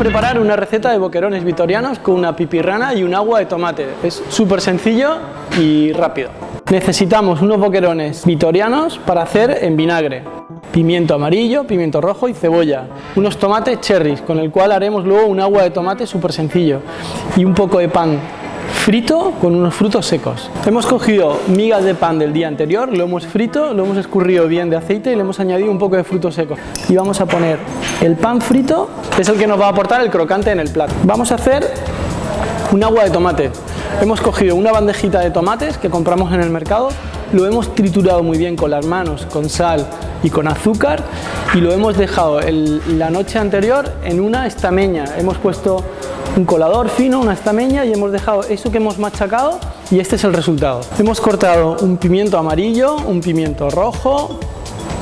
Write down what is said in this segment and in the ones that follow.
preparar una receta de boquerones vitorianos con una pipirrana y un agua de tomate. Es súper sencillo y rápido. Necesitamos unos boquerones vitorianos para hacer en vinagre. Pimiento amarillo, pimiento rojo y cebolla. Unos tomates cherries, con el cual haremos luego un agua de tomate súper sencillo. Y un poco de pan frito con unos frutos secos. Hemos cogido migas de pan del día anterior, lo hemos frito, lo hemos escurrido bien de aceite y le hemos añadido un poco de frutos secos. Y vamos a poner el pan frito, que es el que nos va a aportar el crocante en el plato. Vamos a hacer un agua de tomate. Hemos cogido una bandejita de tomates que compramos en el mercado, lo hemos triturado muy bien con las manos, con sal y con azúcar y lo hemos dejado la noche anterior en una estameña. Hemos puesto un colador fino, una estameña y hemos dejado eso que hemos machacado y este es el resultado. Hemos cortado un pimiento amarillo, un pimiento rojo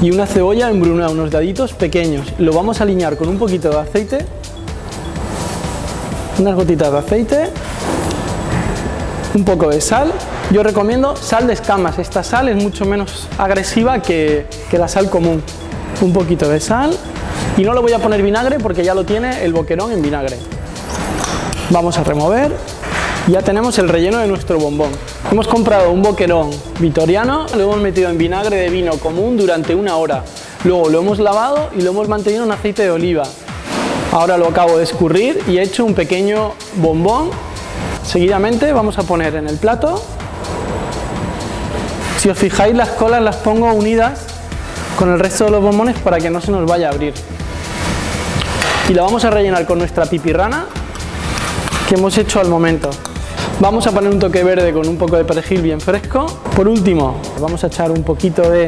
y una cebolla embrunada, unos daditos pequeños. Lo vamos a alinear con un poquito de aceite, unas gotitas de aceite un poco de sal. Yo recomiendo sal de escamas, esta sal es mucho menos agresiva que, la sal común. Un poquito de sal y no le voy a poner vinagre porque ya lo tiene el boquerón en vinagre. Vamos a remover, ya tenemos el relleno de nuestro bombón. Hemos comprado un boquerón vitoriano, lo hemos metido en vinagre de vino común durante una hora. Luego lo hemos lavado y lo hemos mantenido en aceite de oliva. Ahora lo acabo de escurrir y he hecho un pequeño bombón Seguidamente vamos a poner en el plato, si os fijáis las colas las pongo unidas con el resto de los bombones para que no se nos vaya a abrir. Y la vamos a rellenar con nuestra pipirrana que hemos hecho al momento. Vamos a poner un toque verde con un poco de perejil bien fresco. Por último, vamos a echar un poquito de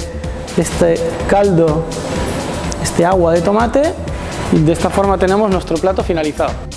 este caldo, este agua de tomate y de esta forma tenemos nuestro plato finalizado.